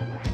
Yeah.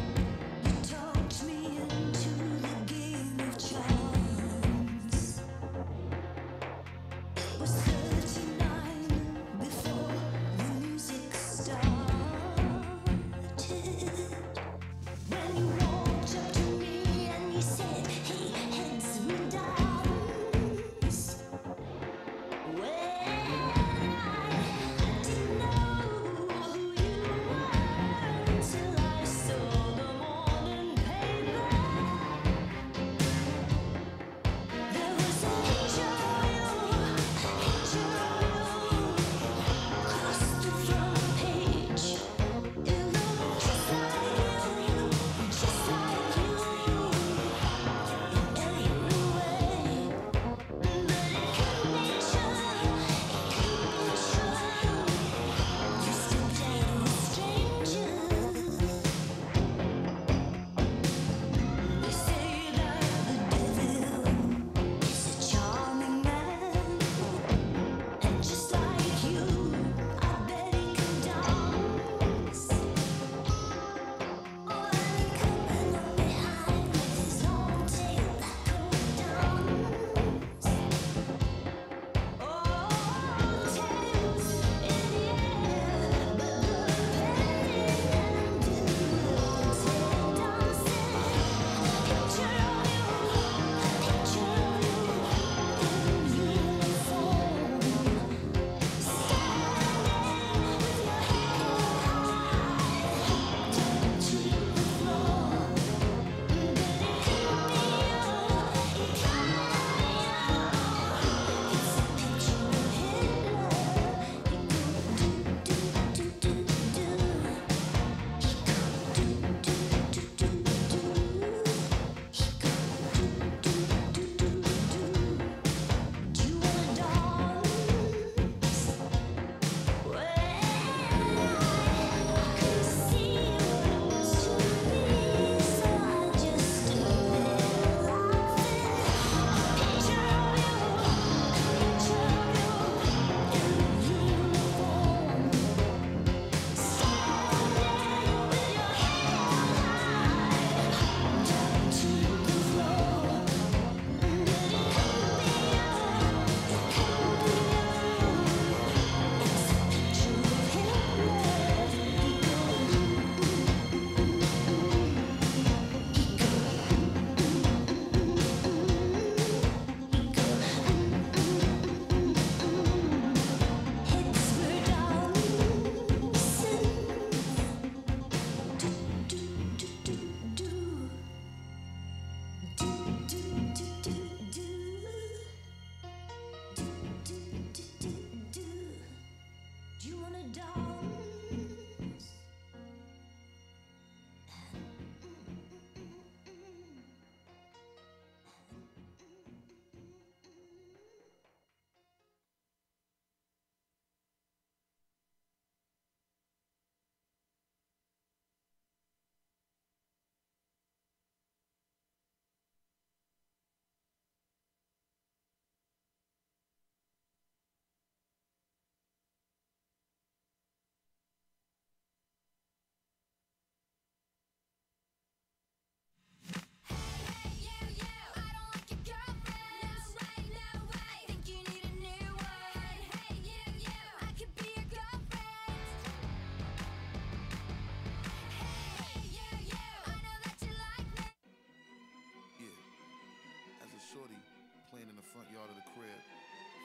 front yard of the crib.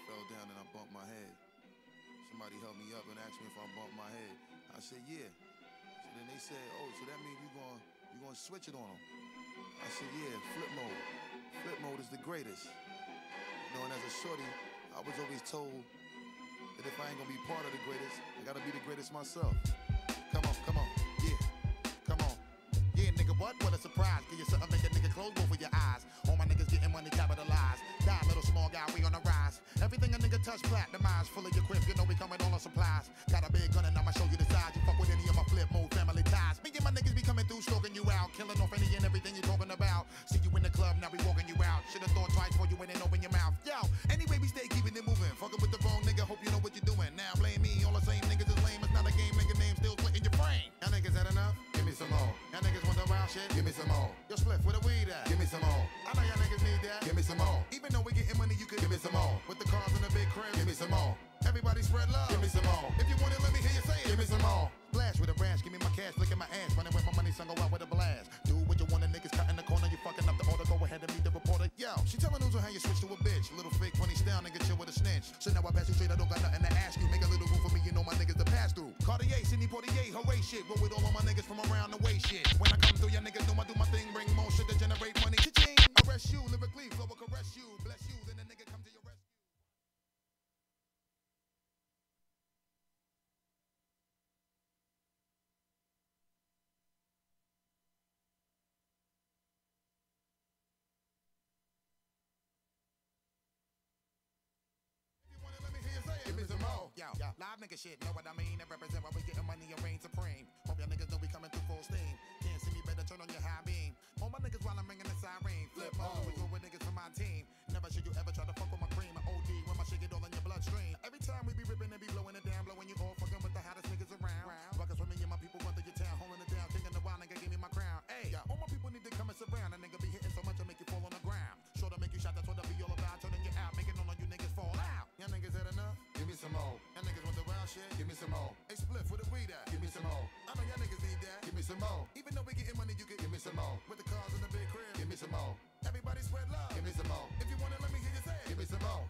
Fell down and I bumped my head. Somebody helped me up and asked me if I bumped my head. I said, yeah. So then they said, oh, so that means you going you gonna switch it on them. I said, yeah, flip mode. Flip mode is the greatest. You know, and as a shorty, I was always told that if I ain't gonna be part of the greatest, I gotta be the greatest myself. Come on, come on, yeah, come on. Yeah, nigga, what? What a surprise. Give you something, make a nigga close both of your eyes. All my niggas getting money, capital Everything a nigga touch platinumized, full of your quip. You know we coming all on supplies. Got a big gun and I'ma show you the size. You fuck with any of my flip mode family ties. Me and my niggas be coming through, stalking you out, killing off any and everything you talking about. See you in the club, now we walking you out. Should've thought twice before you went and open your mouth. Yo, anyway we stay keeping it moving. Fucking with the wrong shit? Give me some more. Yo, split where the weed at? Give me some more. I know y'all niggas need that. Give me some more. Even though we getting money, you could give me some more. With the cars and the big crib, give me some more. Everybody spread love. Give me some more. If you want it, let me hear you say it. Give me some more. Splash with a rash, give me my cash, look at my ass. Running with my money, son, go out with a blast. Do what you want, the niggas cut in the corner, you fucking up the order. Go ahead and meet the reporter. Yo, she telling news on how you switch to a bitch. Little fake funny style, nigga chill with a snitch. So now I pass you straight, I don't got nothing to ask you. Make a little room for me, you know my niggas to pass through. Cartier, Sidney Poitier, hooray shit. Roll with all of my niggas Yo, live nigga shit, know what I mean? That represent why we getting money and reign supreme. Hope y'all niggas know we coming through full steam. Can't see me, better turn on your high beam. All my niggas while I'm ringing the siren. Flip mode, we go with niggas from my team. Never should you ever try to fuck with my cream. An OD when my shit get all in your bloodstream. Every time we be ripping and be blowing it down, blowing you all fucking with shit? Give me some more. Hey, split for the weed at? Give me some more. I know y'all niggas need that. Give me some more. Even though we getting money, you can give me some more. With the cars in the big crib, give me some more. Everybody spread love. Give me some more. If you want it, let me hear you say it. Give me some more.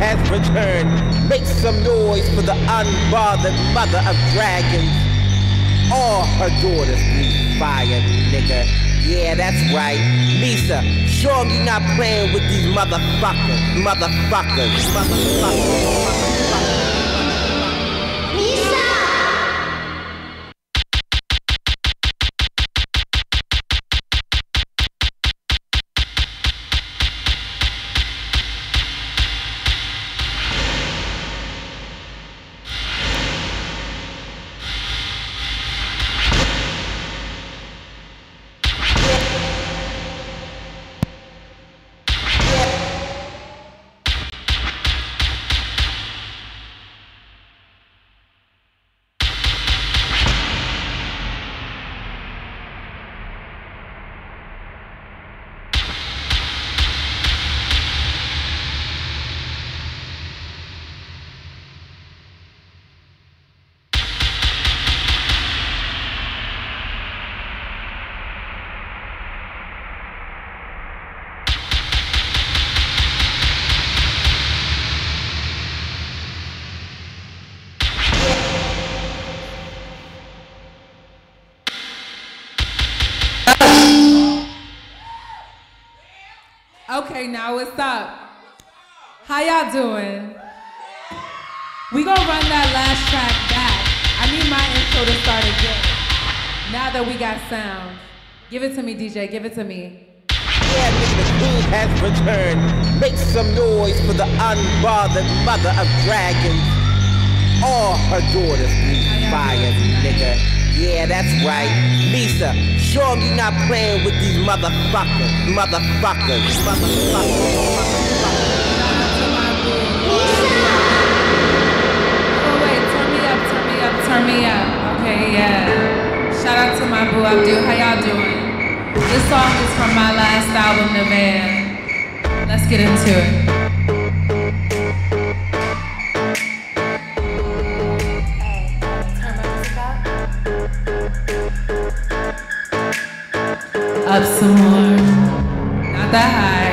Has returned. Make some noise for the unbothered mother of dragons. All her daughters breathe fire, nigga. Yeah, that's right. Lisa, show 'em you not playing with these motherfuckers. Motherfuckers. Motherfuckers. Okay, now what's up? How y'all doing? We gonna run that last track back. I need my intro to start again. Now that we got sound. Give it to me, DJ, give it to me. Yeah, the queen has returned. Make some noise for the unbothered mother of dragons. All her daughters breathe fire, nigga. Yeah, that's right. Lisa, show 'em you not playing with these motherfuckers. Motherfuckers. Motherfuckers. Oh wait, turn me up. Okay, yeah. Shout out to my boo Abdul. How y'all doing? This song is from my last album, The Van. Let's get into it. up some more. Not that high.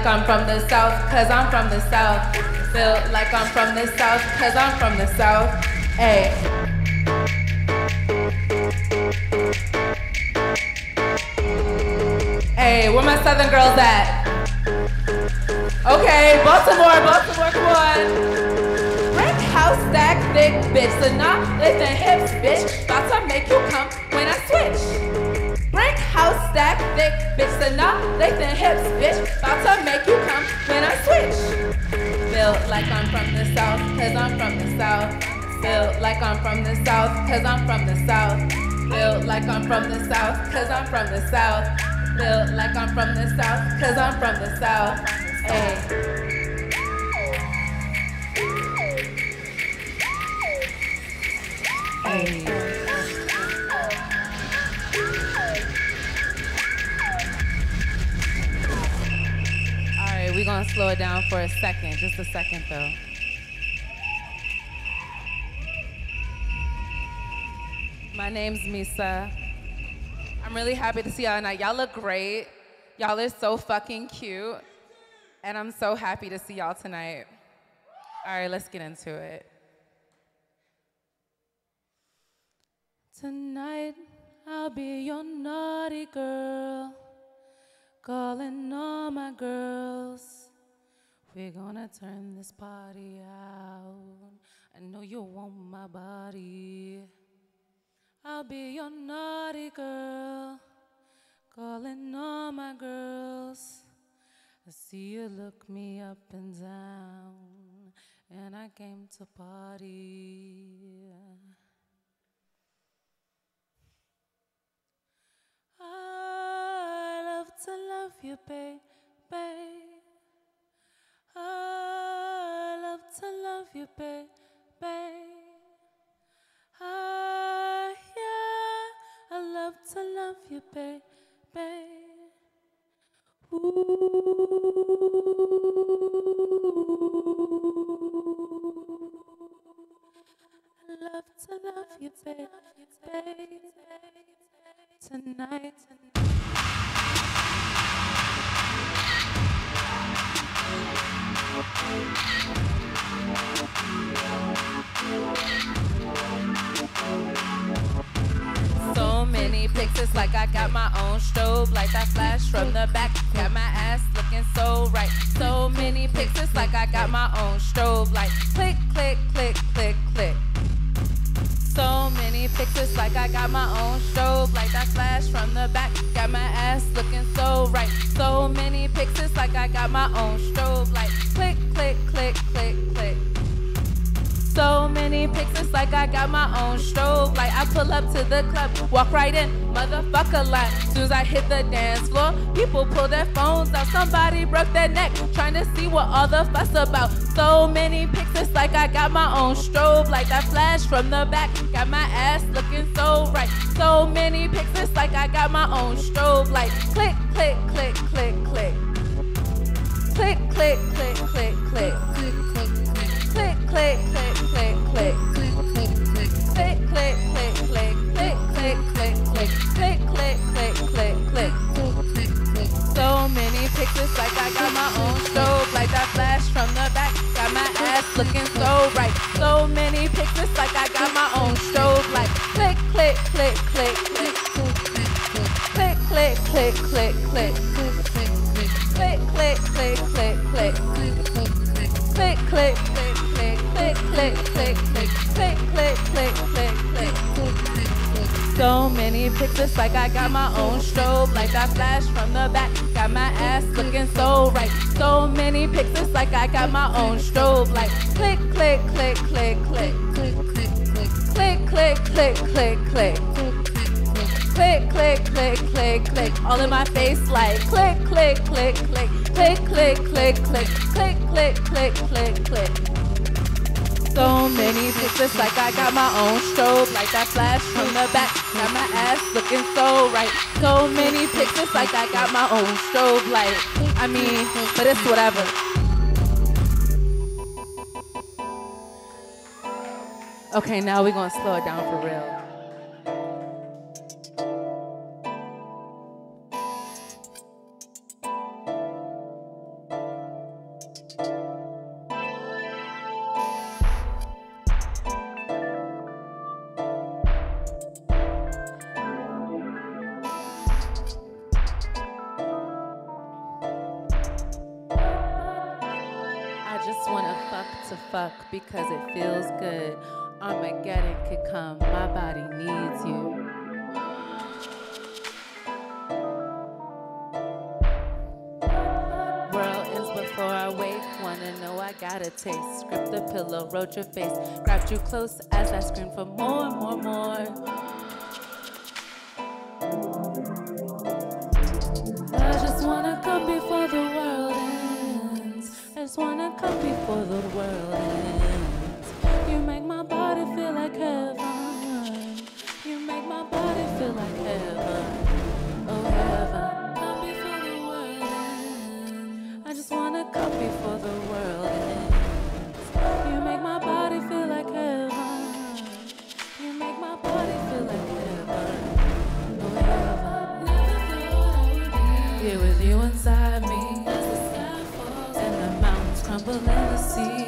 Like I'm from the south, cause I'm from the south. Feel like I'm from the south, cause I'm from the south. Hey. Hey, where my southern girls at? Okay, Baltimore, So now listen hips, bitch. About to make you come when I switch. Feel like I'm from the south, cause I'm from the south. Feel like I'm from the south, cause I'm from the south. Feel like I'm from the south, cause I'm from the south. Built like I'm from the south, cause I'm from the south. Hey. Hey. We're gonna slow it down for a second, just a second though. My name's MHYSA. I'm really happy to see y'all tonight. Y'all look great. Y'all are so fucking cute. And I'm so happy to see y'all tonight. All right, let's get into it. Tonight, I'll be your naughty girl, calling all my girls. We're gonna turn this party out. I know you want my body. I'll be your naughty girl, calling all my girls. I see you look me up and down, and I came to party. I love to love you, baby. I love to love you, baby. I, yeah, I love to love you, baby. Ooh. I love to love you, baby. Tonight, tonight. So many pictures, like I got my own strobe, like that flash from the back. Got my ass looking so right. So many pictures, like I got my own strobe, like click, click, click, click, click. So many pictures, like I got my own strobe, like that flash from the back. Got my ass looking so right. So many pictures, like I got my own strobe, like click, click, click, click, click. So many pictures, like I got my own strobe. Like I pull up to the club, walk right in, motherfucker line. Soon as I hit the dance floor, people pull their phones out. Somebody broke their neck, trying to see what all the fuss about. So many pictures, like I got my own strobe. Like I flash from the back, got my ass looking so right. So many pictures, like I got my own strobe. Like click, click, click, click, click. Click, click, click, click, click. Click, click, click, click, perfect. Like I flash from the back. Got my ass looking so right. So many pictures like I got my own strobe. Like click, click, click, click, click. Click, click, click, click, click, click, click. Click, click, click, click, click. All in my face like click, click, click, click. Click, click, click, click. Click, click, click, click, click. So many pictures like I got my own strobe. Like that flash from the back. Got my ass looking so right. So many pictures like I got my own strobe. Like, I mean, but it's whatever. Okay, now we're gonna slow it down for real. Because it feels good. Armageddon could come, my body needs you. World ends before I wake. Wanna know I got a taste. Script the pillow, wrote your face. Grabbed you close as I screamed for more, more, more. Just wanna come before the world ends. You make my body feel like heaven. You make my body feel like heaven. Oh heaven. Come before the world ends. I just wanna come before the world ends. You make my body feel like heaven. You make my body feel like heaven. Oh heaven. Here with you inside mountains crumble in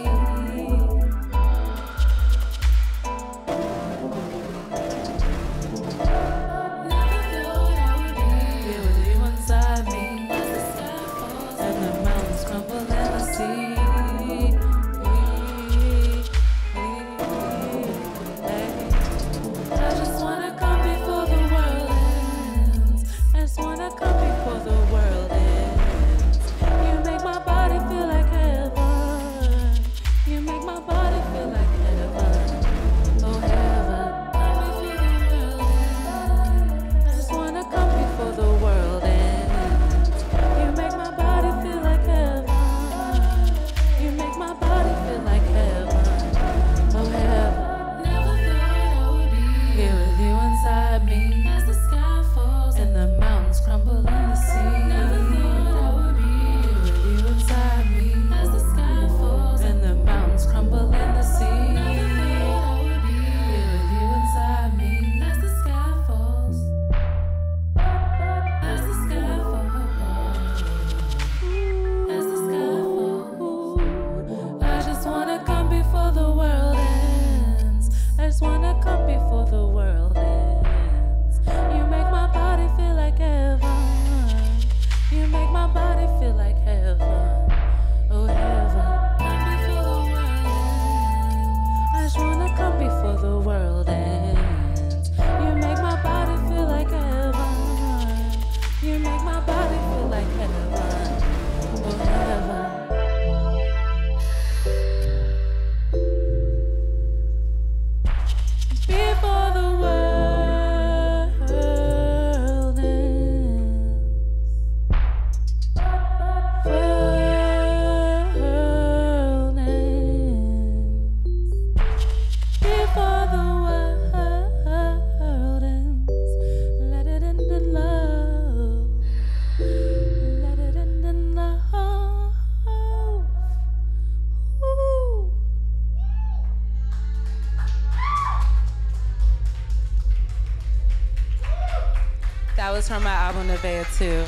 That was from my album NEVAEH 2.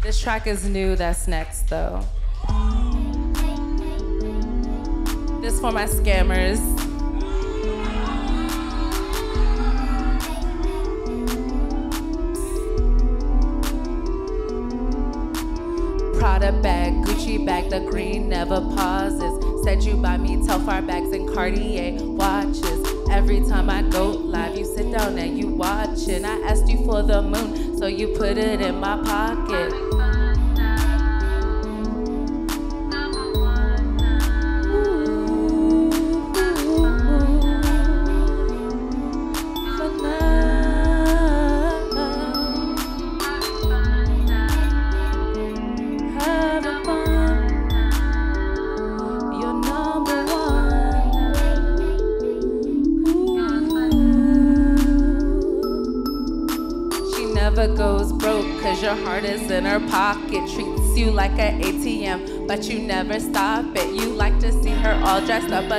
This track is new, that's next though. This for my scammers. Prada bag, Gucci bag, the green never pauses. Said you buy me Telfar bags and Cartier watches. Every time I go live, you down and you watch it. I asked you for the moon, so you put it in my pocket.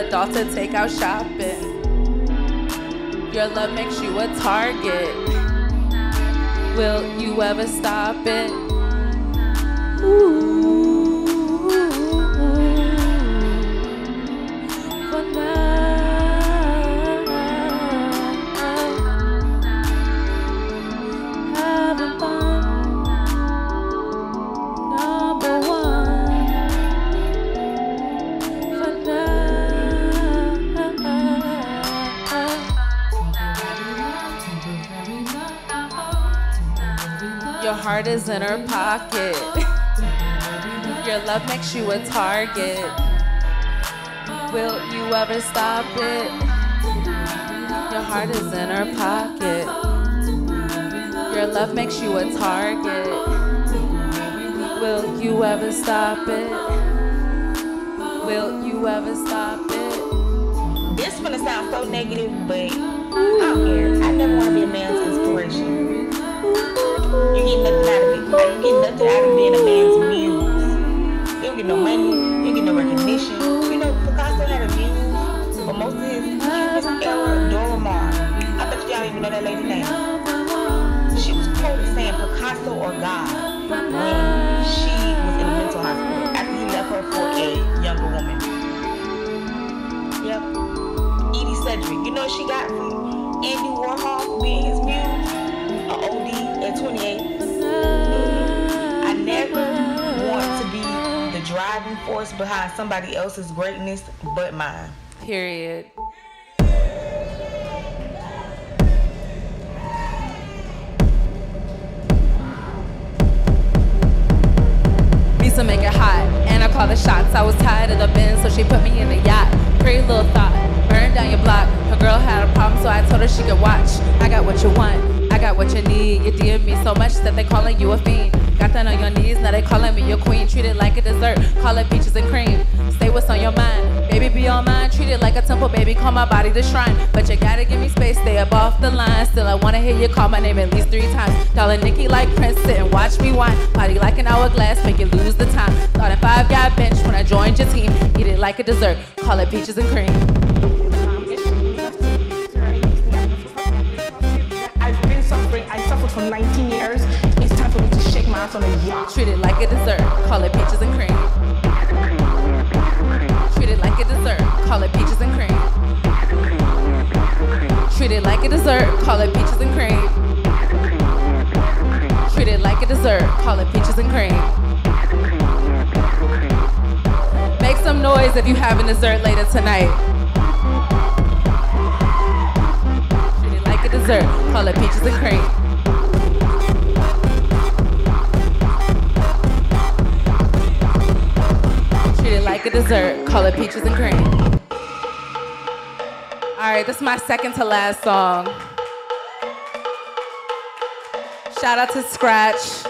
Dressed up, a doll to take out shopping. Your love makes you a target. Will you ever stop it? Ooh, for now, heart is in her pocket. Your love makes you a target. Will you ever stop it? Your heart is in her pocket. Your love makes you a target. Will you ever stop it? Will you ever stop it? This gonna sound so negative, but I don't care. I never want to be a man's inspiration. You get nothing out of it. You get nothing out of being a man's muse. You don't get no money. You don't get no recognition. You know, Picasso had a muse, but most of his era, Dora Maar. I bet y'all even know that lady's name. She was quoted saying Picasso or God when she was in a mental hospital after he left her for a younger woman. Yep. Edie Sedgwick. You know she got from Andy Warhol being his at 28. I never want to be the driving force behind somebody else's greatness but mine. Period. Lisa make it hot, and I call the shots. I was tired of the bin, so she put me in the yacht. Pretty little thought, burn down your block. Her girl had a problem, so I told her she could watch. I got what you want, got what you need. You DM me so much that they calling you a fiend. Got down on your knees, now they calling me your queen. Treat it like a dessert, call it peaches and cream. Say what's on your mind, baby be on mine. Treat it like a temple, baby, call my body the shrine. But you gotta give me space, stay up off the line. Still, I wanna hear you call my name at least three times. Darling Nikki like Prince, sit and watch me wine. Body like an hourglass, make you lose the time. Thought in five got bench when I joined your team. Eat it like a dessert, call it peaches and cream. Ass on a yacht. Treat it like a dessert, call it peaches and cream. Treat it like a dessert, call it peaches and cream. Treat it like a dessert, call it peaches and cream. Treat it like a dessert, call it peaches and cream. Make some noise if you having dessert later tonight. Treat it like a dessert, call it peaches and cream. A dessert. Call it peaches and cream. All right, this is my second to last song. Shout out to Scratch.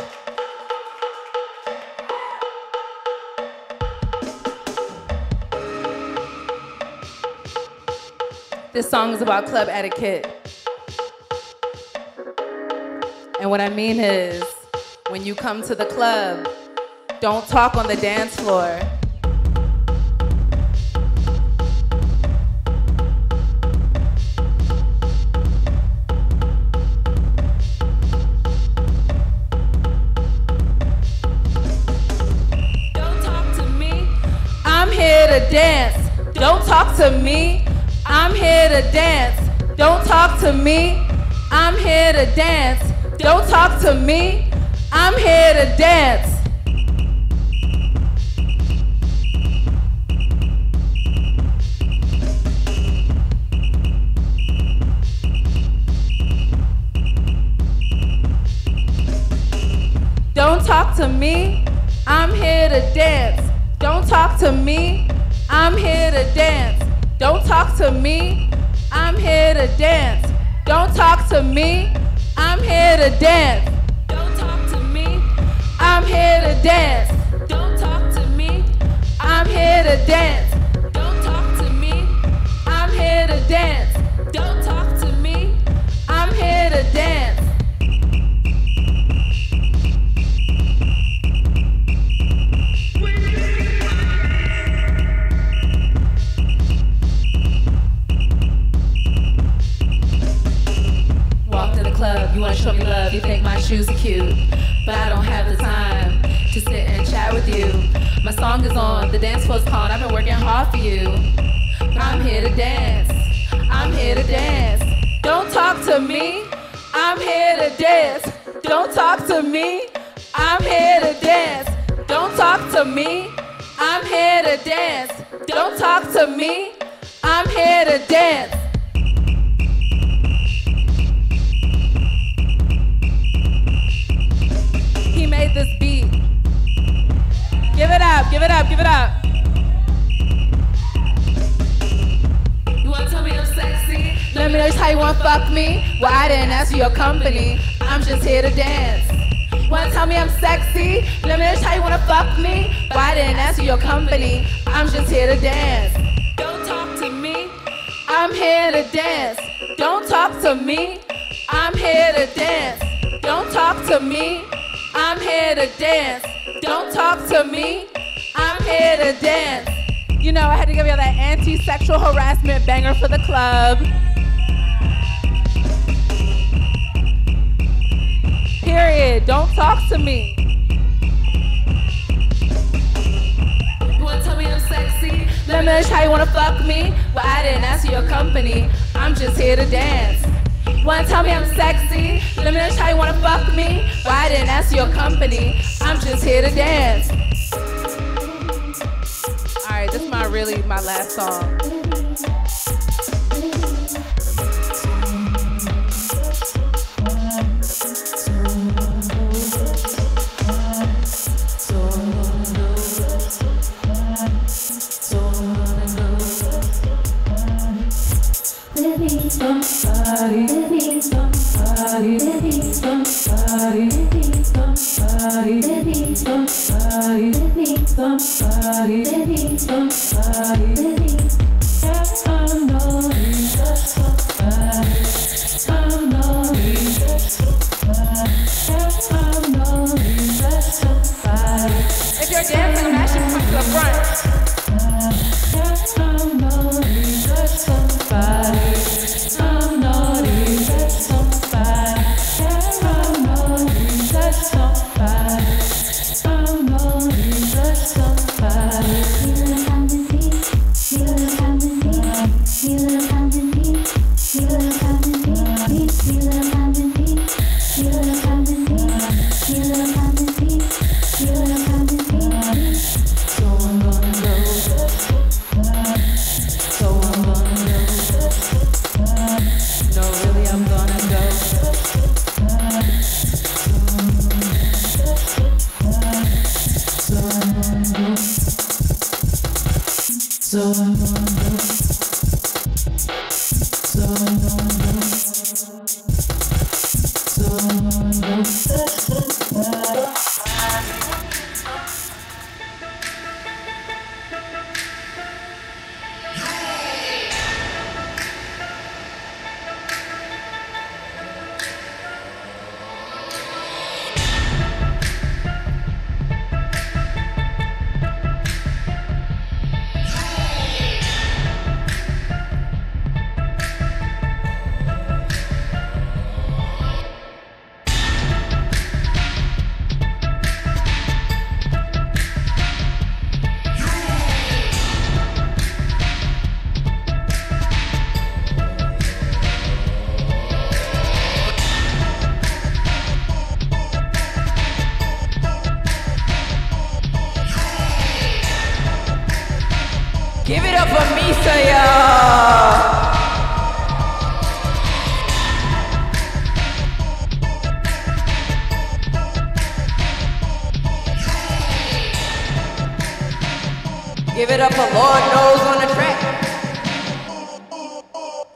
This song is about club etiquette. And what I mean is, when you come to the club, don't talk on the dance floor. Dance. Don't talk to me. I'm here to dance. Don't talk to me. I'm here to dance. Don't talk to me. I'm here to dance. Don't talk to me. I'm here to dance. Don't talk to me. I'm here to dance. Don't talk to me. I'm here to dance. Don't talk to me. I'm here to dance. Don't talk to me. I'm here to dance. Don't talk to me. I'm here to dance. Don't talk to me. I'm here to dance. dance. I'm here to dance. Club. Period. Don't talk to me. You wanna tell me I'm sexy? Let me how you wanna fuck me. Well, I didn't ask for your company. I'm just here to dance. Wanna tell me I'm sexy? Let me how you wanna fuck me. Well, I didn't ask for your company. I'm just here to dance. All right, this is my really my last song. somebody, it needs somebody, it needs somebody, it needs somebody, it needs somebody, it needs somebody, it needs somebody, it needs somebody.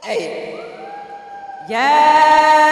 Hey. Yeah.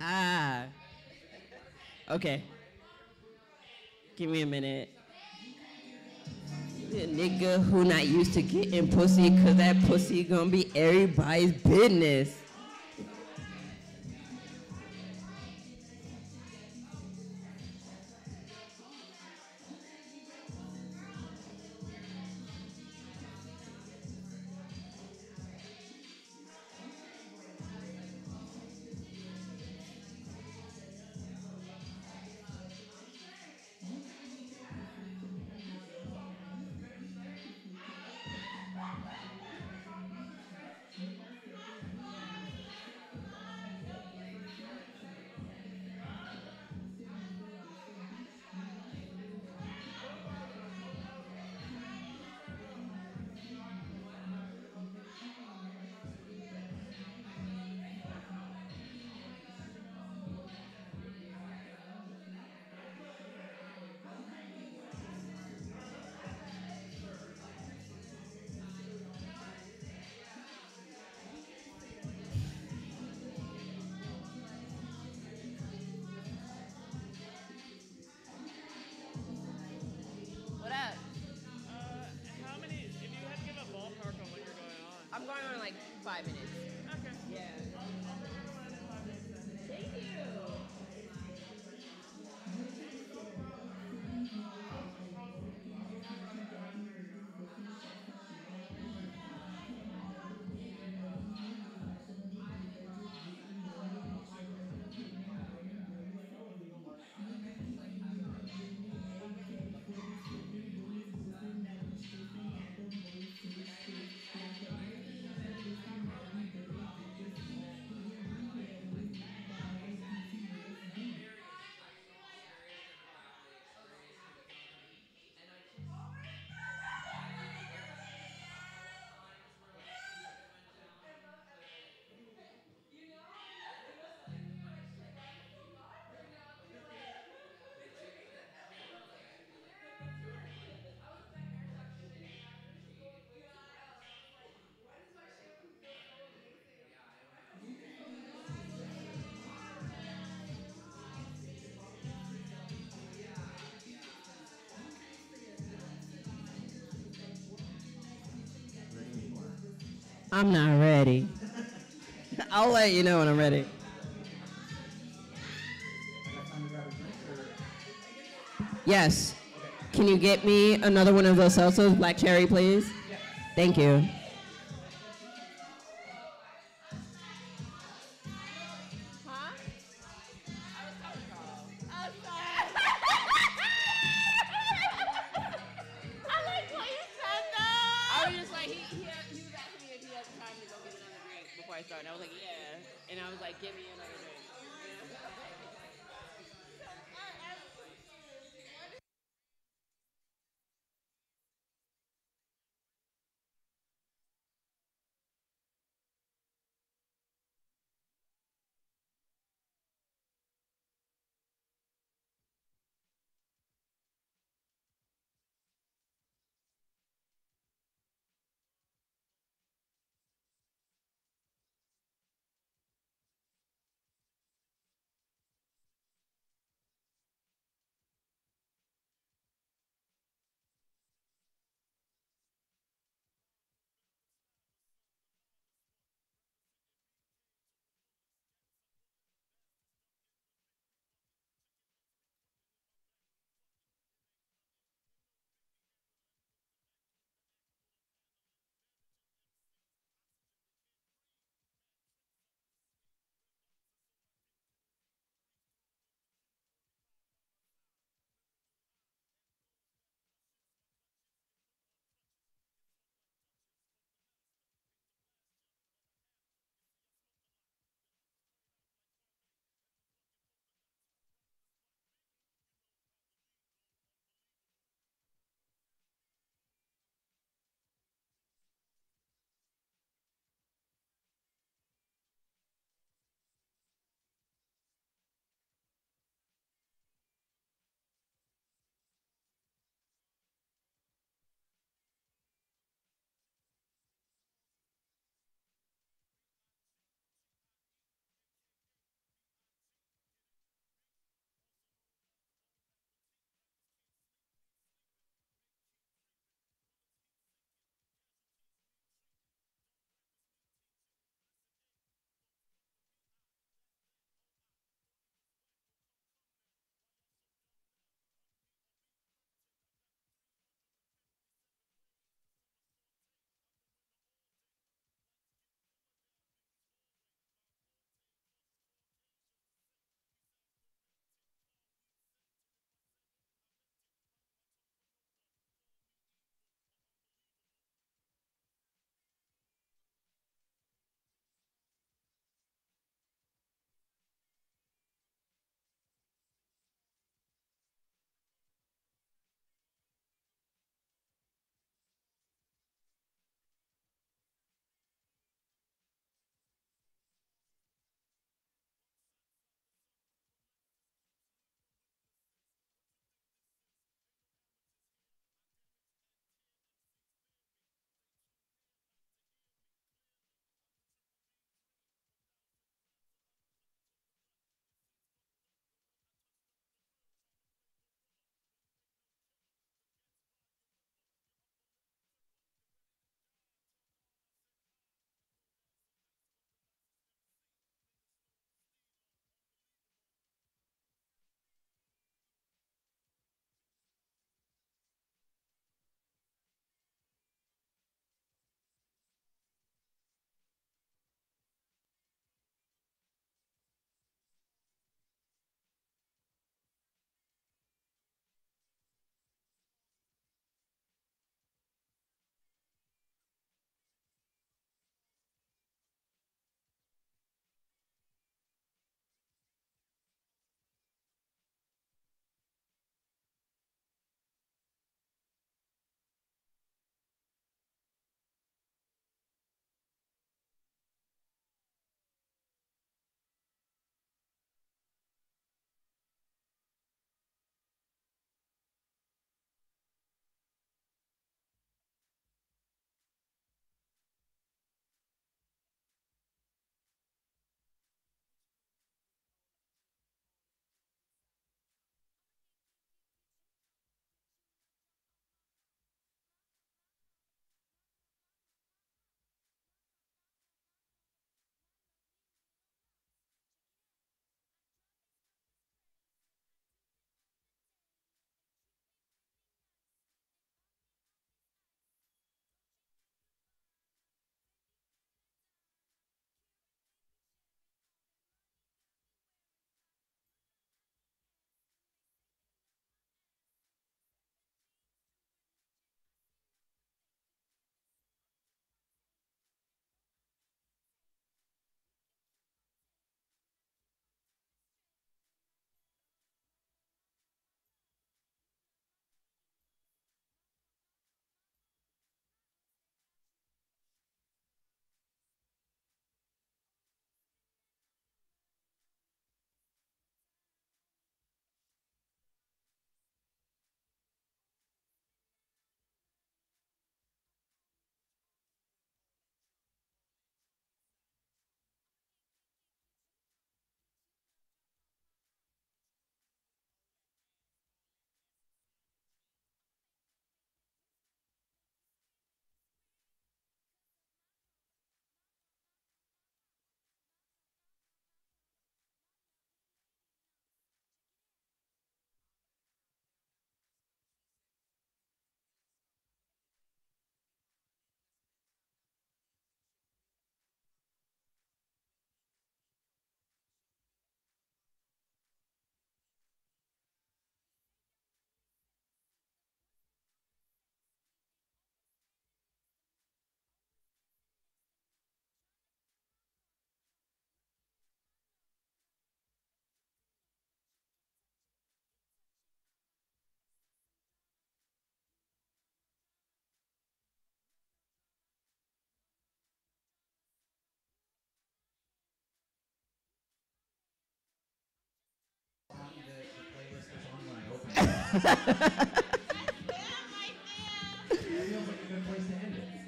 Ah. Okay. Give me a minute. The nigga who not used to getting pussy, cause that pussy gonna be everybody's business. On? Like five minutes. I'm not ready. I'll let you know when I'm ready. Yes. Can you get me another one of those salsas, black cherry, please? Thank you.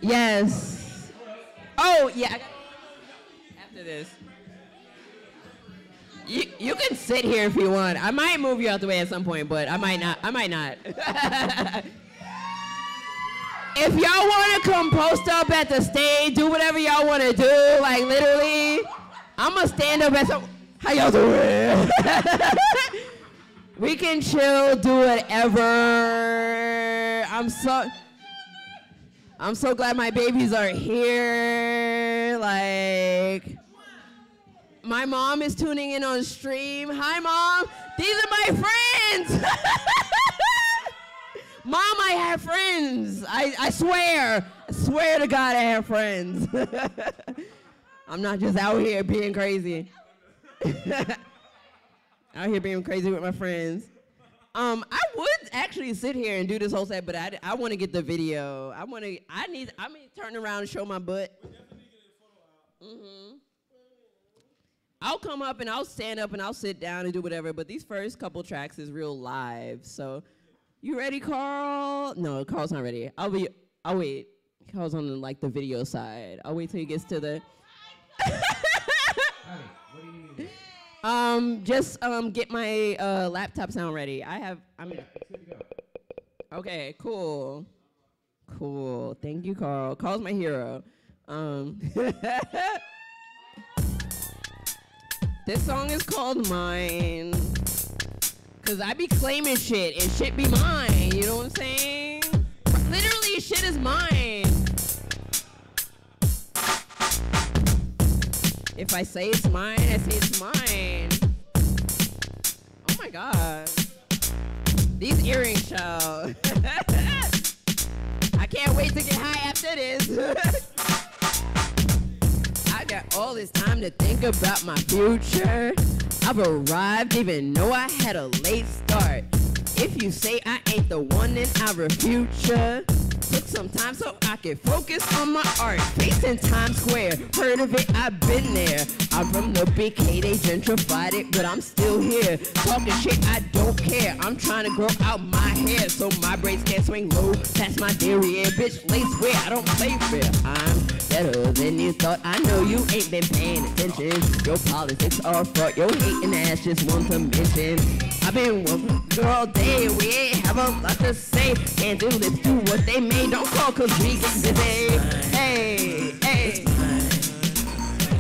Yes. Oh yeah. After this. You, you can sit here if you want. I might move you out the way at some point, but I might not. I might not. if y'all want to come post up at the stage, do whatever y'all want to do. Like literally, I'm gonna stand up at some. How y'all doing? we can chill, do whatever. I'm so. I'm so glad my babies are here. Like. My mom is tuning in on stream. Hi, mom. These are my friends. mom, I have friends. I, I swear. I swear to God, I have friends. I'm not just out here being crazy. out here being crazy with my friends. Um, I would actually sit here and do this whole set, but I, I want to get the video. I want to. I need. I mean, turn around and show my butt. Mm-hmm. I'll come up and I'll stand up and I'll sit down and do whatever. But these first couple tracks is real live. So, you ready, Carl? No, Carl's not ready. I'll be. I'll wait. Carl's on the, like the video side. I'll wait till he gets to the. um, just um, get my uh, laptop sound ready. I have. I'm. Okay. Cool. Cool. Thank you, Carl. Carl's my hero. Um. This song is called Mine. Cause I be claiming shit and shit be mine, you know what I'm saying? Literally, shit is mine. If I say it's mine, I say it's mine. Oh my god. These earrings, child. I can't wait to get high after this. I got all this time to think about my future. I've arrived even though I had a late start. If you say I ain't the one, then I refute ya. Took some time so I could focus on my art. Facing Times Square, heard of it, I've been there. I'm from the big K, they gentrified it, but I'm still here. Talking shit, I don't care. I'm trying to grow out my hair so my braids can't swing low past my derriere. Bitch, lace wear, I don't play fair. I'm better than you thought. I know you ain't been paying attention. Your politics are fraud. Your hating ass just want to mention. I've been working all day. We ain't have a lot to say. Can't do lips do what they Don't call cause we get busy. Hey, hey.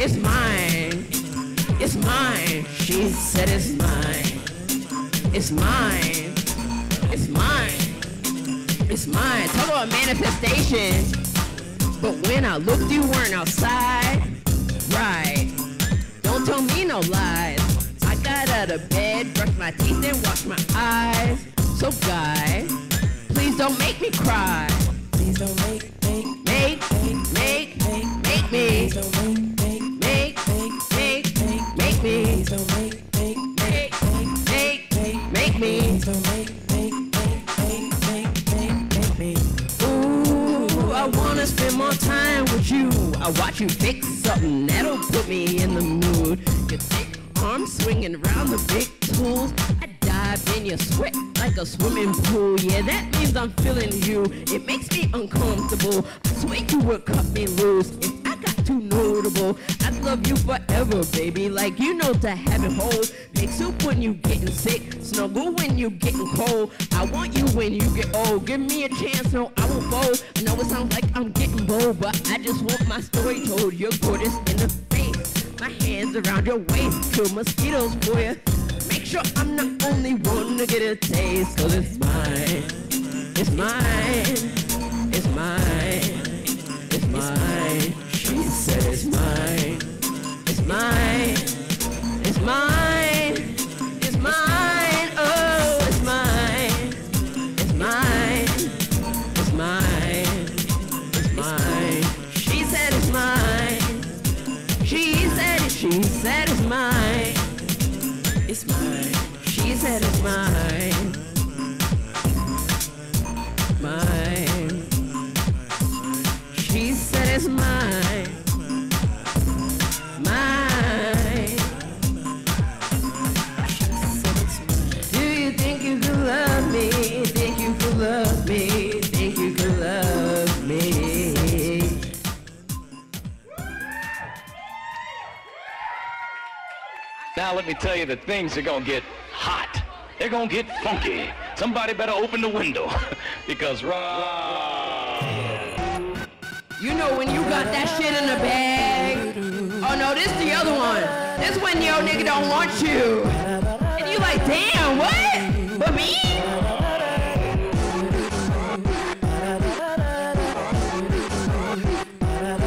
It's mine. It's mine. She said it's mine. It's mine. It's mine. It's mine. Talk about manifestation. But when I looked, you weren't outside. Right. Don't tell me no lies. I got out of bed, brushed my teeth, and washed my eyes. So, guy, please don't make me cry. Please don't make, make, make, make, make, make me. Please don't Make, make, make, make, make me. Please don't Make, make, make, make, make me. Ooh, I wanna spend more time with you. I watch you fix something that'll put me in the mood. Your thick arms swinging around the big tools. I in your sweat like a swimming pool. Yeah, that means I'm feeling you. It makes me uncomfortable. I swear you would cut me loose if I got too notable. I'd love you forever, baby. Like you know to have it whole. Make soup when you getting sick. Snuggle when you getting cold. I want you when you get old. Give me a chance, no, I won't fold. I know it sounds like I'm getting bold, but I just want my story told. You're gorgeous in the face. My hands around your waist. Kill mosquitoes for you. Make sure I'm the only one to get a taste. Cause it's mine. It's mine. It's mine. It's mine. She said it's mine. It's mine. It's mine. It's mine. Now let me tell you that things are gonna get hot. They're gonna get funky. Somebody better open the window because Rob. You know when you got that shit in the bag. Oh no, this the other one. This when your nigga don't want you. And you like, damn, what? But me?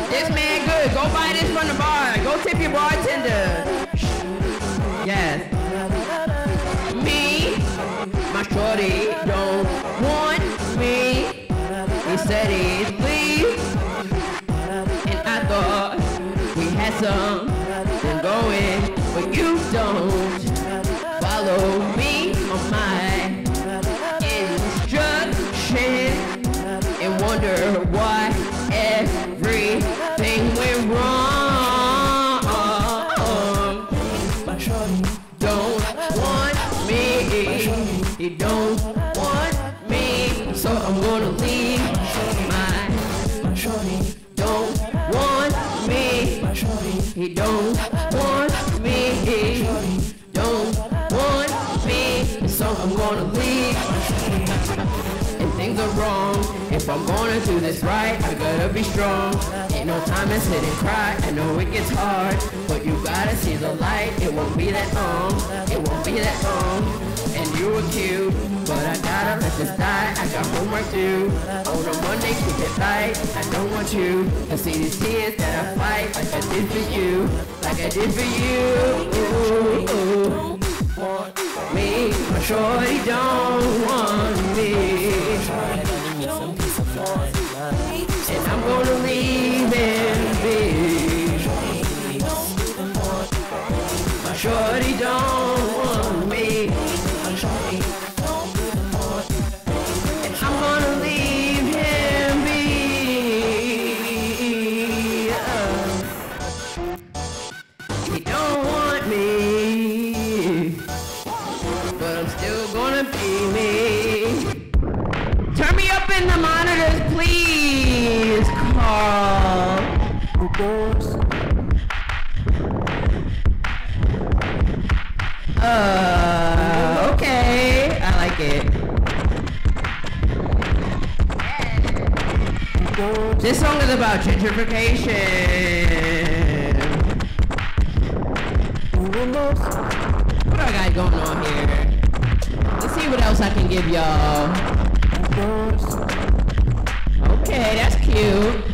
This man good. Go buy this from the bar. Go tip your bartender. My shorty don't want me. He said he'd leave. And I thought we had something going, but you don't wrong. If I'm gonna do this right, I gotta be strong. Ain't no time to sit and cry. I know it gets hard, but you gotta see the light. It won't be that long. It won't be that long. And you were cute, but I gotta let this die. I got homework due. On a Monday, keep it light. I don't want you to see these tears that I fight like I did for you, like I did for you. Want me, my shorty don't gentrification. What I got going on here? Let's see what else I can give y'all. Okay, that's cute.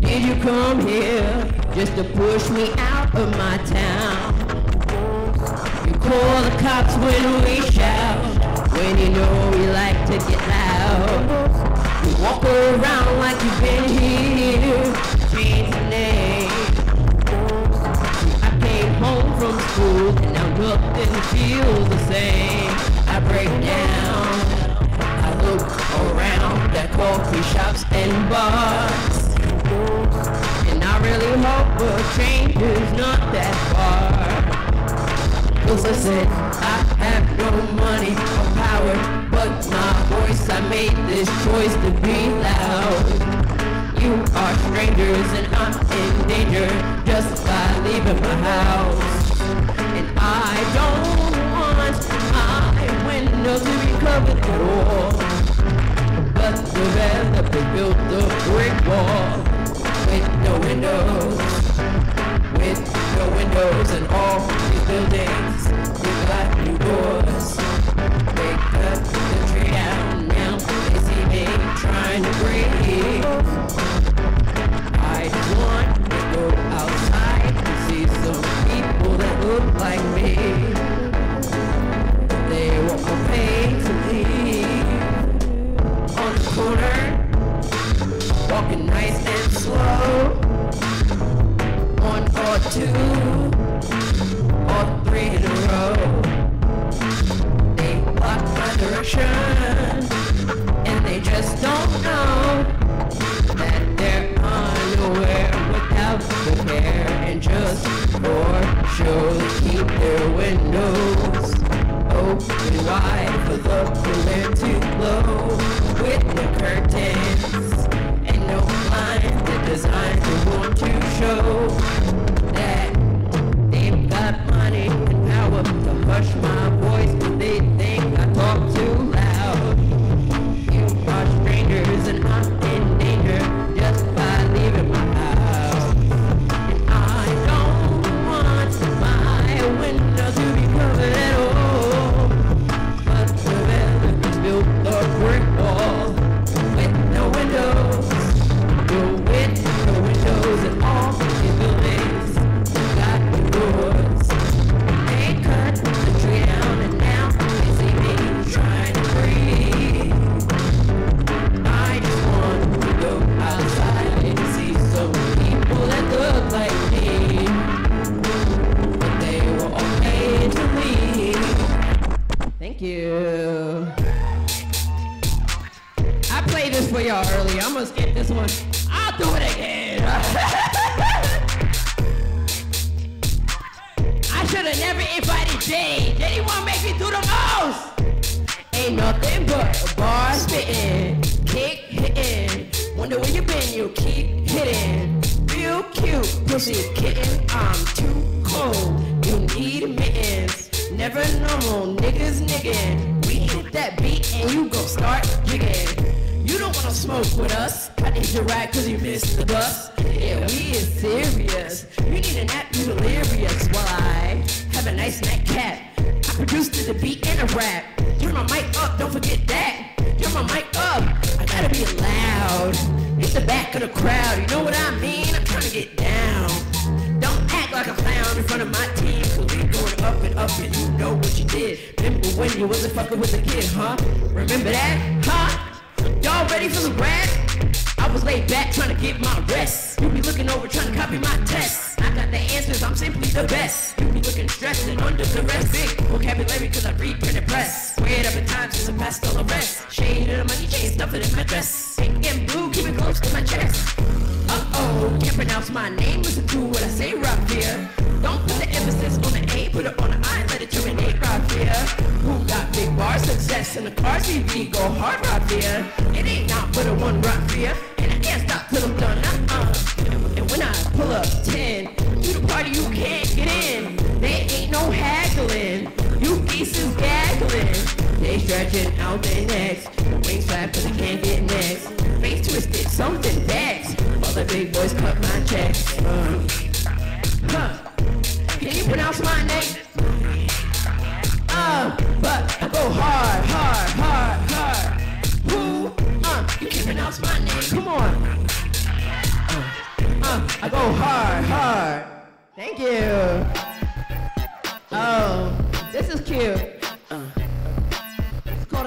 Did you come here just to push me out of my town? You call the cops when we shout, when you know we like to get loud. You walk around like you've been here, change name. I came home from school and now nothing feels the same. I break down, I look around at coffee shops and bars. And I really hope a change is not that far. Cause listen, I have no money or power, but my voice, I made this choice to be loud. You are strangers and I'm in danger just by leaving my house. And I don't want my windows to be covered at all. But the developer built a brick wall with no windows. With no windows in all these buildings with black new doors. To. I want to go outside and see some people that look like me. They to on the corner, walking nice and slow. One or two, and they just don't know that they're unaware without the care and just for show. Keep their windows open wide for the wind to blow with the curtains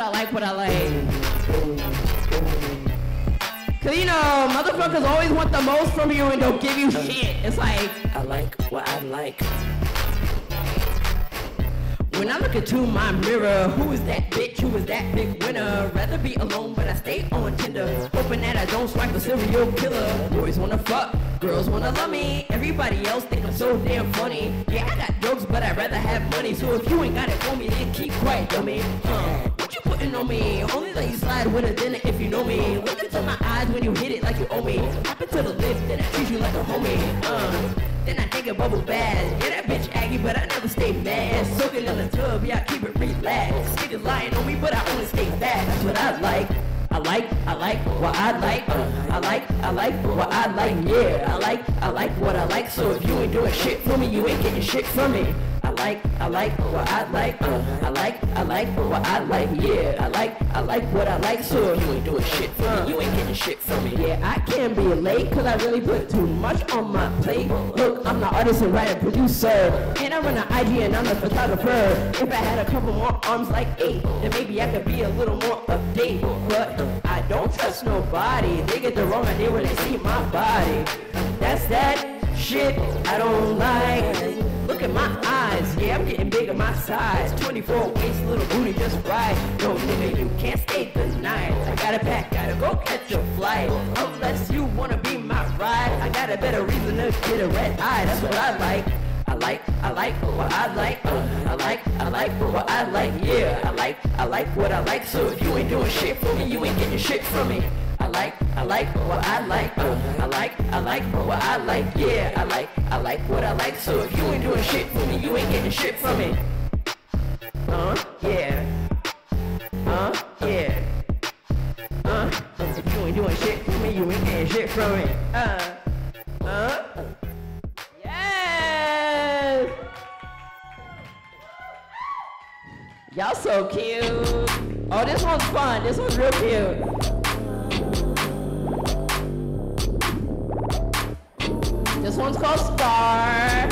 I Like What I Like. Cause you know, motherfuckers always want the most from you and don't give you shit. It's like, I like what I like. When I look into my mirror, who is that bitch? Who is that big winner? Rather be alone, but I stay on Tinder. Hoping that I don't swipe a serial killer. Boys wanna fuck, girls wanna love me. Everybody else think I'm so damn funny. Yeah, I got jokes, but I'd rather have money. So if you ain't got it for me, then keep quiet, dummy. Uh, you putting on me? Only let you slide with a dinner if you know me. Look into my eyes when you hit it like you owe me. Hop into the lift, then I treat you like a homie. Uh, then I take a bubble bath. Yeah, that bitch Aggie, but I never stay mad. Soaking in the tub, yeah, I keep it relaxed. Niggas lying on me, but I only stay fat. That's what I like. I like, I like what I like. Uh, I like, I like what I like. Yeah, I like, I like what I like. So if you ain't doing shit for me, you ain't getting shit from me. I like, I like what I like. Uh, I like, I like what I like. Yeah, I like, I like what I like. So if you ain't doing shit for me, you ain't getting shit from me. Yeah, I can't be late cause I really put too much on my plate. Look, I'm the artist and writer producer. And I run an IG and I'm the photographer. If I had a couple more arms like eight, then maybe I could be a little more update. But I don't trust nobody. They get the wrong idea when they see my body. That's that shit I don't like. Look at my eyes, yeah, I'm getting bigger my size. 24 waist, little booty just right. No nigga, you can't stay the night. I got a pack, gotta go catch a flight. Unless you wanna be my ride, I got a better reason to get a red eye. That's what I like. I like, I like what I like. Uh, I like, I like what I like. Yeah, I like, I like what I like. So if you ain't doing shit for me, you ain't getting shit from me. I like, I like what I like. Uh, I like, I like what I like. Yeah, I like, I like what I like. So if you ain't doing shit for me, you ain't getting shit from me. Uh, yeah. Uh, yeah. Uh, if you ain't doing shit for me, you ain't getting shit from me. Uh, uh. Yes! Y'all so cute. Oh, this one's fun. This one's real cute. This one's called Star.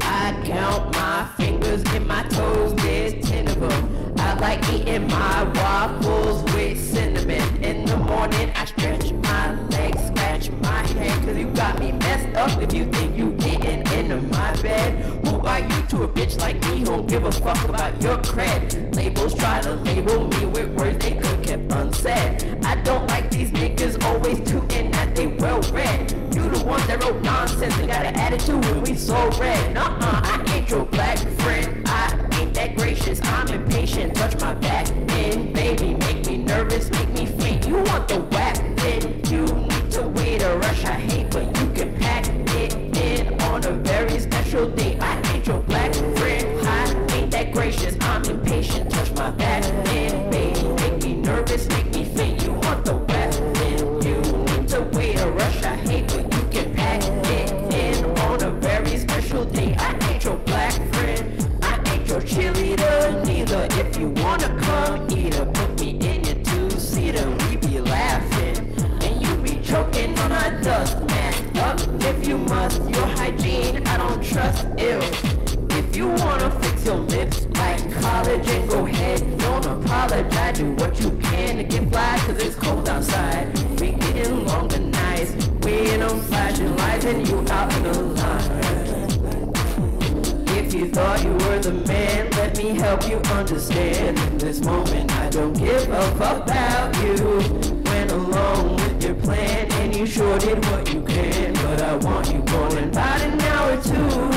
I count my fingers and my toes, there's ten of them. I like eating my waffles with cinnamon. In the morning, I stretch my legs, scratch my head, cause you got me messed up if you think you getting into my bed. Are you to a bitch like me who don't give a fuck about your cred? Labels try to label me with words they could kept unsaid. I don't like these niggas always tooting that they well read. You the ones that wrote nonsense and got an attitude when we so red. Nuh-uh, I ain't your black friend. I ain't that gracious. I'm impatient. Touch my back end, baby. Make me nervous, make me faint. You want the whack? Then you help you understand. In this moment, I don't give a fuck about you. Went along with your plan, and you sure did what you can. But I want you in about an hour or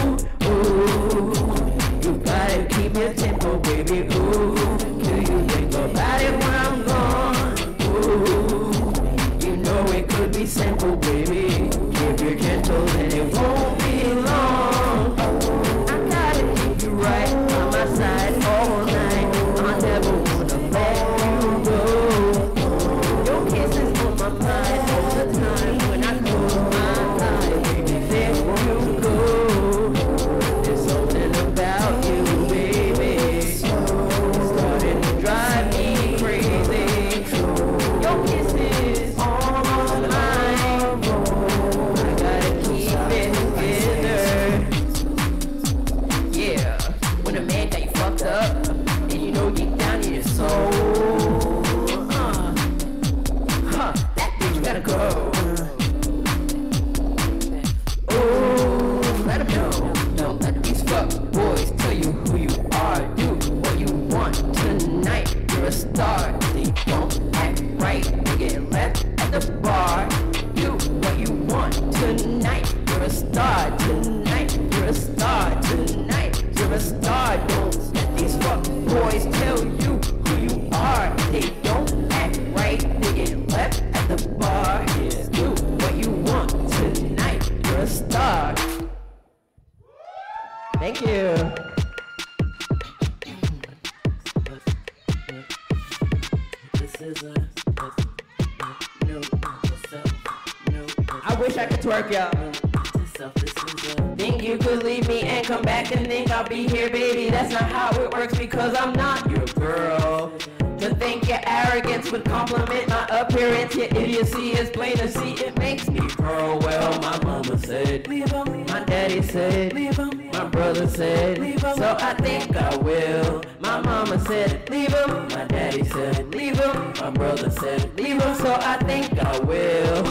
said, leave him. My daddy said, leave him. My brother said, leave him. So I think I will.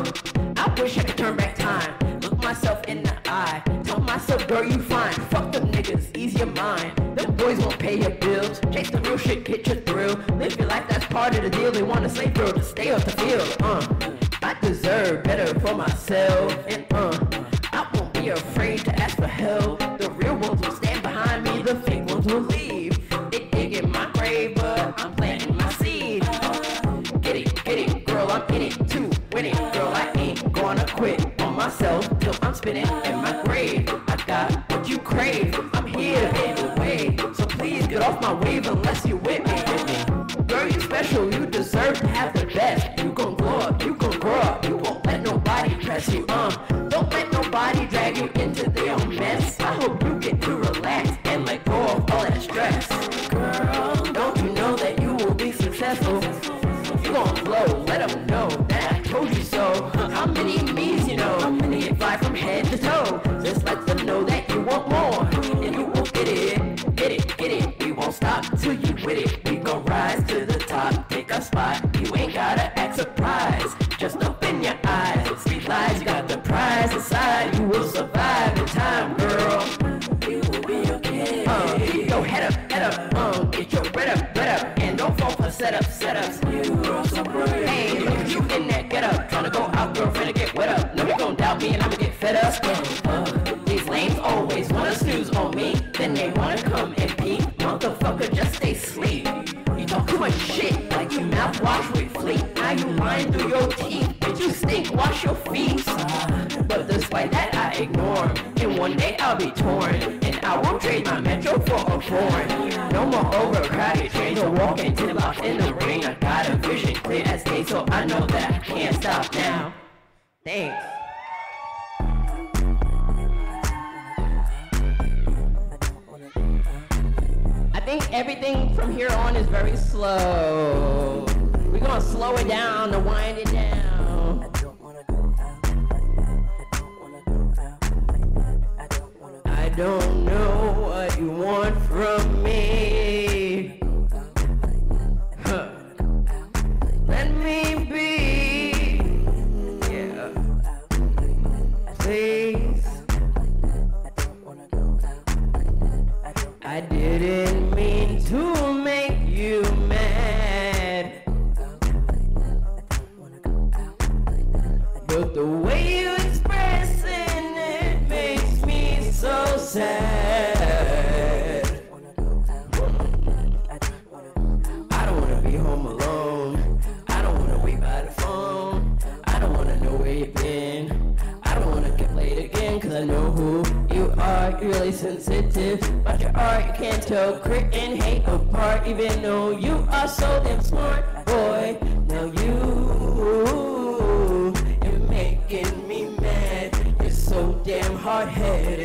I wish I could turn back time. Look myself in the eye. Tell myself, girl, you fine. Fuck them niggas, ease your mind. Them boys won't pay your bills. Chase the real shit, get your thrill. Live your life, that's part of the deal. They want a slave girl to stay off the field. Uh, I deserve better for myself. And uh, I won't be afraid to ask for help. The real ones will stand behind me. The fake ones will leave. My grave, but I'm planting my seed. Get it, get it, girl, I'm in it too. Win it, girl, I ain't gonna quit on myself till I'm spinning in my grave. I got what you crave. I'm here to pave the way. So please get off my wave unless you with me. Girl, you special, you deserve to have the best. You gon' grow up, you gon' grow up. You won't let nobody press you, uh. Don't let nobody drag you into their mess. I hope you many me's you know? Many get fly from head to toe? Just let them know that you want more, and you will get it, get it, get it. We won't stop till you with it. We gon' rise to the top, take a spot. You ain't gotta act surprised, just open your eyes. Realize you got the prize inside. You will survive in time, girl. You will be okay. Uh, go head up, head up, um, get your bread up, bread up, and don't fall for setup, setup. Hey, look at you in that get up. Tryna go out, girlfriend, mouthwash with fleet. Now you lying through your teeth. Bitch, you stink, wash your feet. But despite that, I ignore. And one day I'll be torn. And I won't trade my metro for a foreign. No more overcrowded trains or walking the box in the rain. I got a vision clear as day, so I know that I can't stop now. Thanks. I think everything from here on is very slow. Gonna slow it down to wind it down. I don't wanna go out like that. I don't wanna go out like that. I don't wanna. I don't know what you want from me. Huh. Let me be. Yeah. Please. I didn't mean to the way you expressing it makes me so sad. I don't wanna be home alone. I don't wanna wait by the phone. I don't wanna know where you've been. I don't wanna get late again, cause I know who you are. You're really sensitive But your art. You can't tell grit and hate apart, even though you are so damn smart, boy. Now you, hard headed,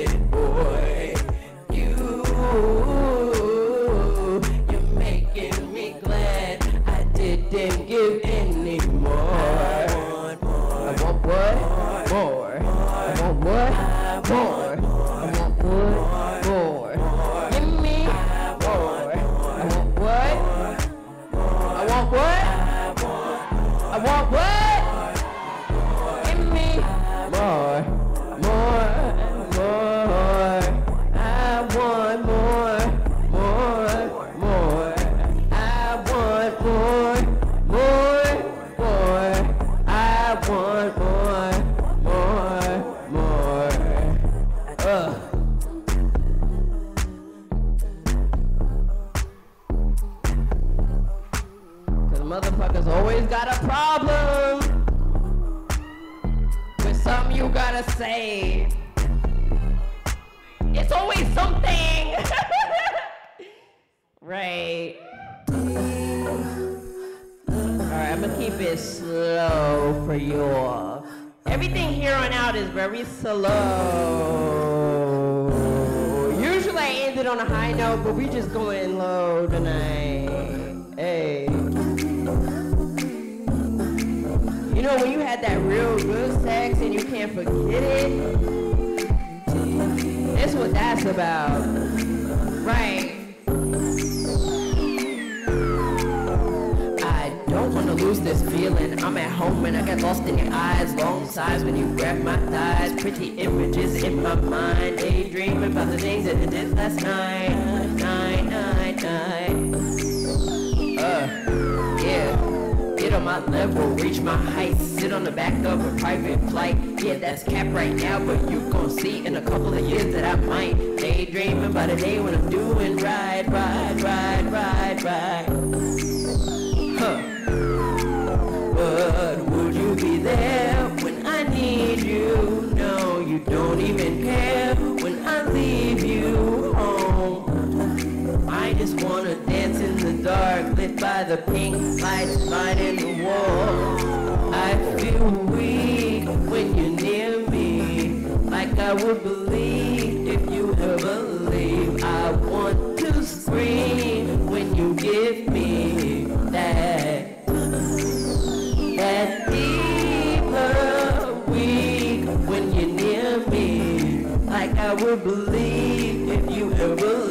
very slow. Usually I end it on a high note, but we just going low tonight. Hey. You know when you had that real good sex and you can't forget it? That's what that's about. Right. Lose this feeling. I'm at home and I get lost in your eyes. Long sighs when you grab my thighs. Pretty images in my mind. Daydreaming about the things that I did last night. Night, night, night. Uh, yeah. Get on my level, reach my heights. Sit on the back of a private flight. Yeah, that's cap right now, but you gon' see in a couple of years that I might. Daydreaming about a day when I'm doing right, right, right, right, right. Don't even care when I leave you home. I just wanna dance in the dark, lit by the pink lights lighting the wall. I feel weak when you're near me, like I would believe if you ever leave. I want to scream when you give me believe if you ever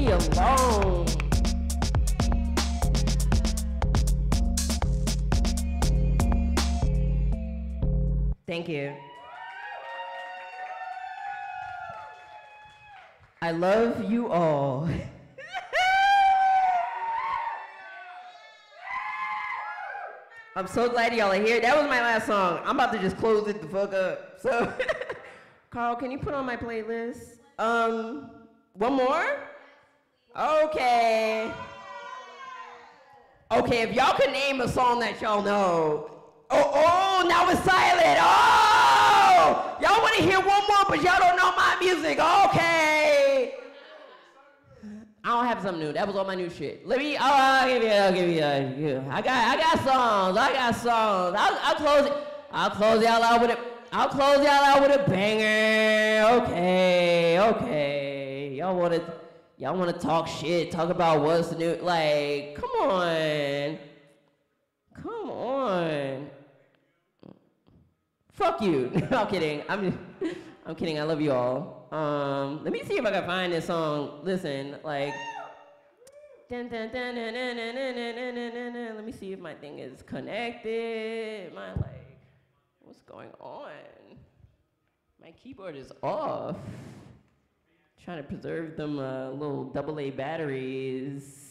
me alone. Thank you. I love you all. I'm so glad y'all are here. That was my last song. I'm about to just close it the fuck up. So, Carl, can you put on my playlist? Um, one more? Okay. Okay, if y'all can name a song that y'all know. Oh, oh, now it's silent. Oh! Y'all want to hear one more, but y'all don't know my music. Okay. I don't have something new. That was all my new shit. Let me. Oh, I'll give you. I'll give you. Uh, yeah. I got. I got songs. I got songs. I'll, I'll close it. I'll close y'all out with a. I'll close y'all out with a banger. Okay. Okay. Y'all want to. Y'all want to talk shit, talk about what's new. Like, come on. Come on. Fuck you. I'm kidding. I'm, I'm kidding. I love you all. Um, let me see if I can find this song. Listen, like. Let me see if my thing is connected. My like, what's going on? My keyboard is off. Trying to preserve them uh, little double A batteries.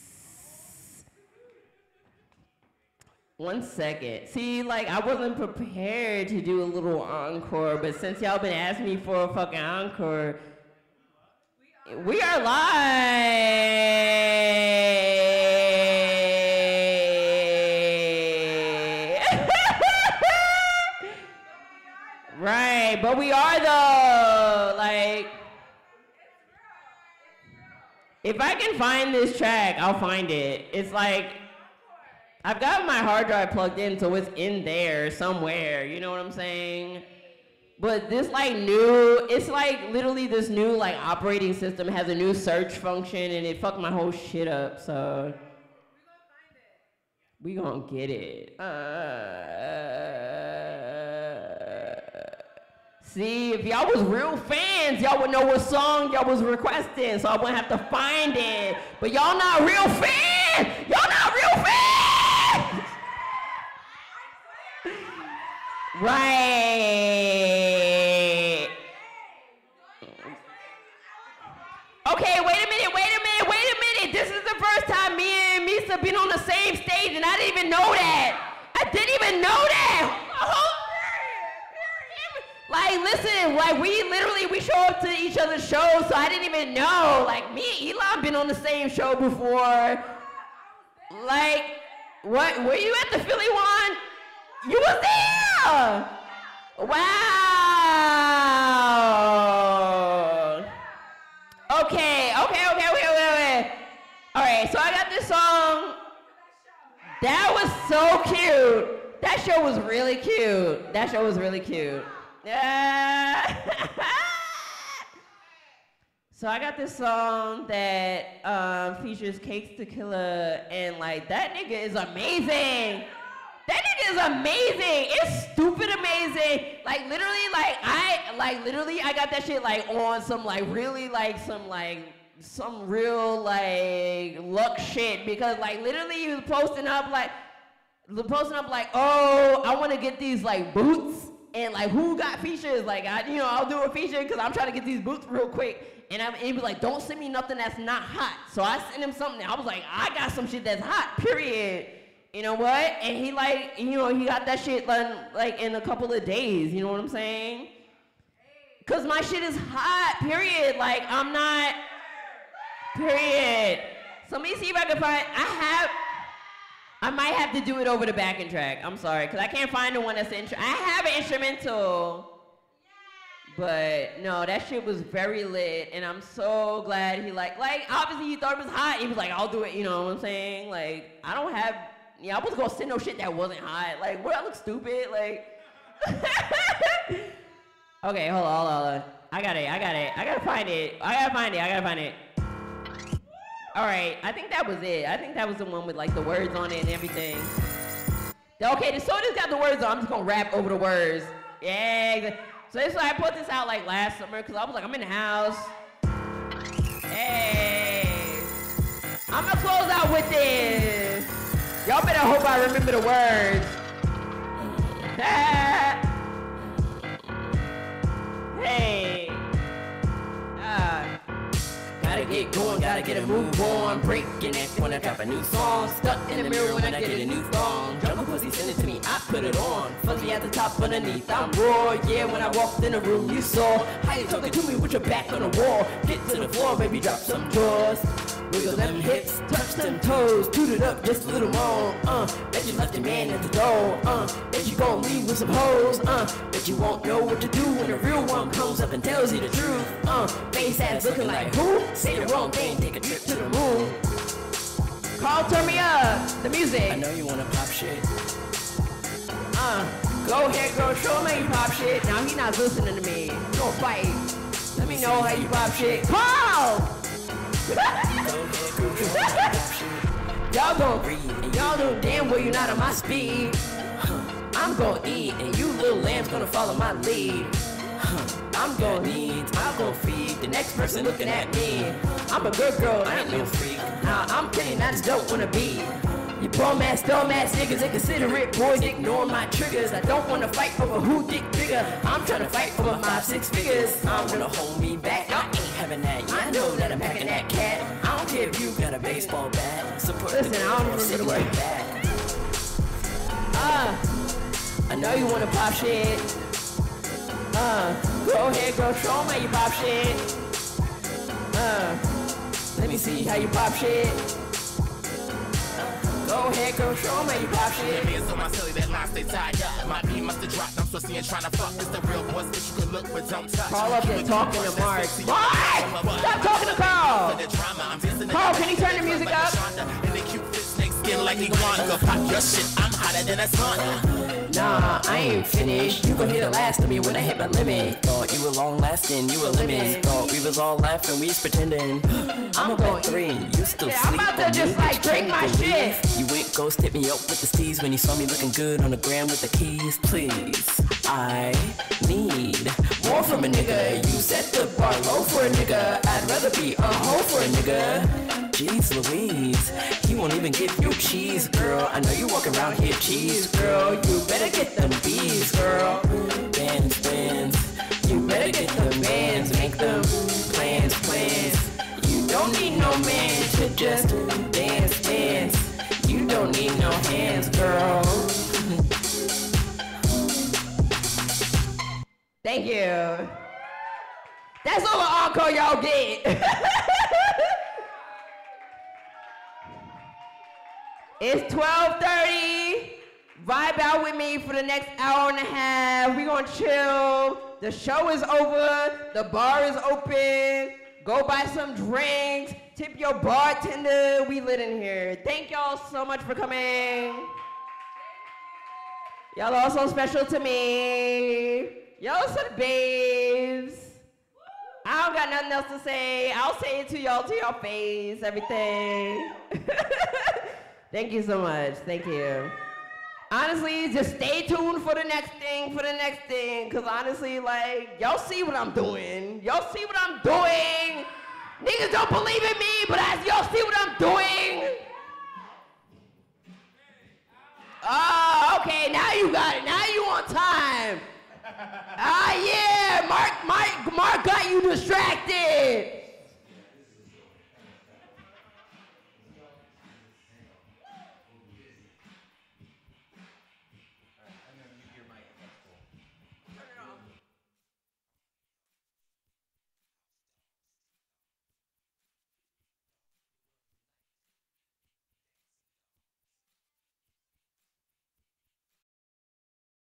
One second. See, like I wasn't prepared to do a little encore, but since y'all been asking me for a fucking encore, we are live. right, but we are though. Like, if I can find this track, I'll find it. It's like I've got my hard drive plugged in, so it's in there somewhere. You know what I'm saying? But this like new, it's like literally this new like operating system has a new search function, and it fucked my whole shit up. So we gonna find it. We gonna get it. Uh, see, if y'all was real fans, y'all would know what song y'all was requesting, so I wouldn't have to find it. But y'all not real fans. Y'all not real fans. Right. Okay, wait a minute, wait a minute, wait a minute. This is the first time me and MHYSA been on the same stage and I didn't even know that. I didn't even know that. Like, listen, like we literally we show up to each other's shows, so I didn't even know. Like me and :3lON been on the same show before. Like, what? Were you at the Philly one? You was there. Wow. Okay, okay, okay, okay, okay, okay. All right, so I got this song. That was so cute. That show was really cute. That show was really cute. So I got this song that um, features Cakes Killer, and like that nigga is amazing. That nigga is amazing. It's stupid amazing. Like literally, like I like literally I got that shit like on some like really like some like some real like luck shit because like literally he was posting up like posting up like oh I want to get these like boots and like who got features like I you know I'll do a feature because I'm trying to get these boots real quick and I'm and he like don't send me nothing that's not hot so I sent him something I was like I got some shit that's hot period you know what? And he like, you know, he got that shit like, like in a couple of days. You know what I'm saying? Cause my shit is hot. Period. Like I'm not. Period. So let me see if I can find. I have. I might have to do it over the backing track. I'm sorry, cause I can't find the one that's in. I have an instrumental. But no, that shit was very lit, and I'm so glad he like, like obviously he thought it was hot. He was like, I'll do it. You know what I'm saying? Like I don't have yeah, I was gonna send no shit that wasn't hot. Like, what? I look stupid. Like. okay, hold on, hold on, hold on. I got it. I got it. I gotta find it. I gotta find it. I gotta find it. All right, I think that was it. I think that was the one with like the words on it and everything. Okay, the just got the words on. I'm just gonna rap over the words. Yeah. So this why I put this out like last summer because I was like, I'm in the house. Hey. I'm gonna close out with this. Y'all better hope I remember the words. hey. Gotta get going, gotta get a move on. Breaking it when I drop a new song. Stuck in the mirror when I get a new thong. Jungle pussy send it to me, I put it on. Fuzzy at the top, underneath, I'm raw. Yeah, when I walked in the room, you saw. How you talking to me with your back on the wall? Get to the floor, baby, drop some drawers. Wiggle them hips, touch them toes, toot it up just a little more. Uh, bet you left your man at the door. Uh, bet you gon' leave with some hoes. Uh, bet you won't know what to do when the real one comes up and tells you the truth. Uh, face ass looking like who? Say the wrong thing, take a trip to the moon. Call, turn me up. The music. I know you wanna pop shit. Uh, go ahead, girl, show me how you pop shit. Now he not listening to me. Gon' fight. Let me know how you pop shit. Paul! y'all gon' read, and y'all know damn well you're not on my speed. I'm gon' eat, and you little lambs gonna follow my lead. I'm gon' eat, I'm gon' feed the next person looking at me. I'm a good girl, I ain't no freak. Nah, I'm kidding, I just don't wanna be. You bum ass, dumb ass niggas, inconsiderate boys ignore my triggers. I don't wanna fight over who dick bigger. I'm trying to fight over five, six figures. I'm gonna hold me back. Having that. I know that I'm packing that cat. I don't care if you got a baseball bat. Support Listen, I don't remember the word. Uh, I know you wanna pop shit. Uh, go ahead, girl, show me how you pop shit. Uh, let me see how you pop shit. Go ahead, girl, show me you pop shit. Me is on my silly, that line stay tied up. My beat must have dropped, I'm swissy and trying to fuck. It's the real boss, bitch, you can look, but don't touch. Call up there talking to Mark. Mark! Stop talking to Carl! Carl, can you turn the music up? Skin like iguana. Pop your shit, I'm hotter than a sauna. Nah, I ain't finished. You gon' hit the last of me when I hit my limit. Thought you were long lasting, you were limit. Thought we was all laughing, we was pretending. I'm about three, you still Yeah, I'm about to just, me, like, but drink my shit. You went ghost hit me up with the steez when you saw me looking good on the gram with the keys. Please, I need more from a nigga. You set the bar low for a nigga. I'd rather be a hoe for a nigga. Jeez Louise, he won't even give you cheese, girl. I know you walk around here cheese, girl. You better get them bees, girl. Bands, bands. You better get them bands, make them plans, plans. You don't need no man to just dance, dance. you. That's all the encore y'all get. it's 12:30. Vibe out with me for the next hour and a half. We gonna chill. The show is over. The bar is open. Go buy some drinks. Tip your bartender. We lit in here. Thank y'all so much for coming. Y'all are so special to me. Y'all are the babes. I don't got nothing else to say. I'll say it to y'all to your face, everything. Thank you so much. Thank you. Honestly, just stay tuned for the next thing, for the next thing. Cause honestly, like, y'all see what I'm doing. Y'all see what I'm doing. Niggas don't believe in me, but as y'all see what I'm doing. Oh, okay, now you got it. Now you on time. Ah, yeah, Mark, Mark, Mark got you distracted.